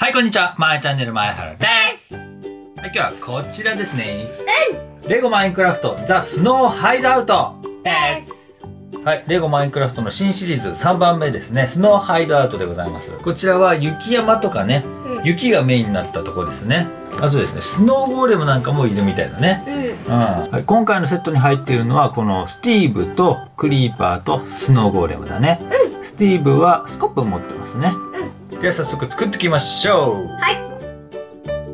はい、こんにちは。まーチャンネル前原です。はい、今日はこちらですね。レゴマインクラフトザ・スノーハイドアウトです。はい、レゴマインクラフトの新シリーズ3番目ですね。スノーハイドアウトでございます。こちらは雪山とかね、うん雪がメインになったところですね。あとですね、スノーゴーレムなんかもいるみたいだね。うん。うんはい、今回のセットに入っているのはこのスティーブとクリーパーとスノーゴーレムだね、スティーブはスコップ持ってますね、では早速作っていきましょうはい。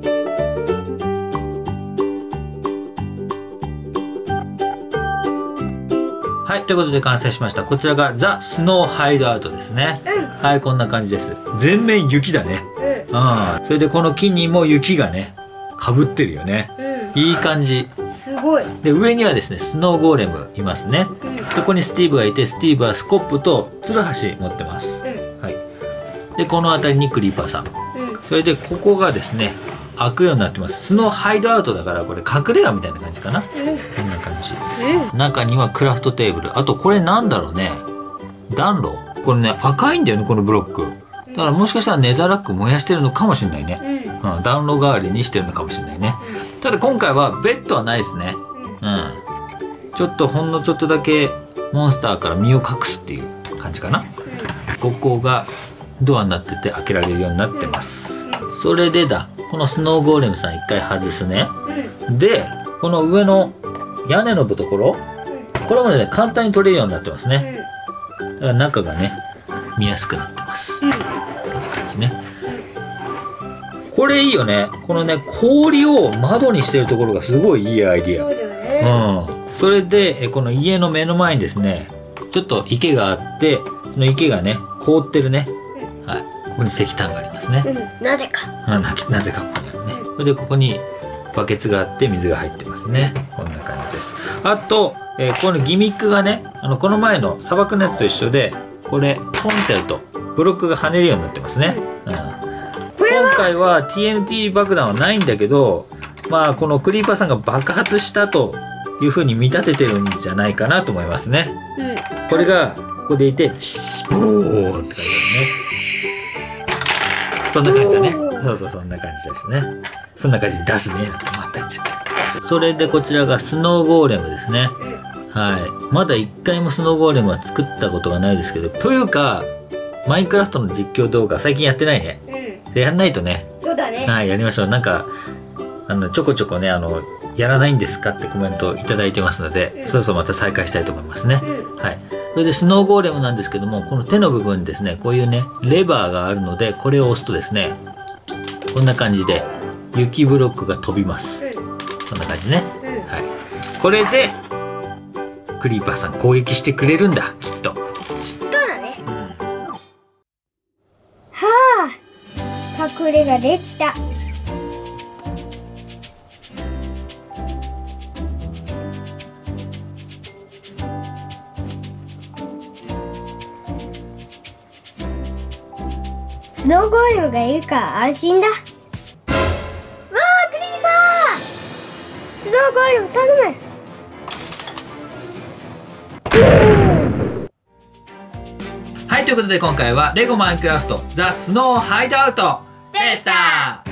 はいということで完成しましたこちらがザ・スノーハイドアウトですねうん。はいこんな感じです全面雪だねうんそれでこの木にも雪がねかぶってるよねういい感じん。すごい。で上にはですねスノーゴーレムいますねうん。ここにスティーブがいてスティーブはスコップとツルハシ持ってますうん。はいでこの辺りにクリーパーさん。うん。それでここがですね開くようになってます。スノーハイドアウトだからこれ隠れ家みたいな感じかな。こん。な感じ。うん。中にはクラフトテーブル。あとこれなんだろうね。暖炉。これね赤いんだよねこのブロック。だからもしかしたらネザーラック燃やしてるのかもしれないね、うん。うん、暖炉代わりにしてるのかもしれないね。ただ今回はベッドはないですね。うん。ちょっとほんのちょっとだけモンスターから身を隠すっていう感じかな。ここがドアになってて開けられるようになってます。それでだこのスノーゴーレムさん一回外すね。うん。でこの上の屋根のところこれもね簡単に取れるようになってますね。だから中がね見やすくなってます。うん。こんな感じね。これいいよね。このね氷を窓にしてるところがすごいいいアイディア。そうだよね。うん、それでえこの家の目の前にですねちょっと池があってその池がね凍ってるね、はい、ここに石炭がありますね、うん。なぜか。あななぜかここにあるね。それでここにバケツがあって水が入ってますね。こんな感じです。あと、えーこのギミックがねあのこの前の砂漠のやつと一緒でこれポンってやるとブロックが跳ねるようになってますね、うん。今回は TNT 爆弾はないんだけどまあこのクリーパーさんが爆発したというふうに見立ててるんじゃないかなと思いますね。うん。これがここでいてシボーンって感じだねそんな感じだねそうそうそんな感じですねそんな感じで出すねまた言っちゃってそれでこちらがスノーゴーレムですねはいまだ一回もスノーゴーレムは作ったことがないですけどというかマインクラフトの実況動画最近やってないねうん。でやんないとねそうだね。はい、やりましょう。なんか、あの、ちょこちょこね、あの、やらないんですかってコメントをいただいてますので、うんそろそろまた再開したいと思いますね。うん。はい。それで、スノーゴーレムなんですけども、この手の部分にですね、こういうね、レバーがあるので、これを押すとですね、こんな感じで、雪ブロックが飛びます。こんな感じね。はい。これで、クリーパーさん攻撃してくれるんだ、きっと。そうだね。うん。はあ。隠れができた。スノーゴールがいるから安心だ。わあ、クリーパー。スノーゴールを頼む。はい、ということで今回は、レゴマインクラフトザ・スノーハイドアウトでした。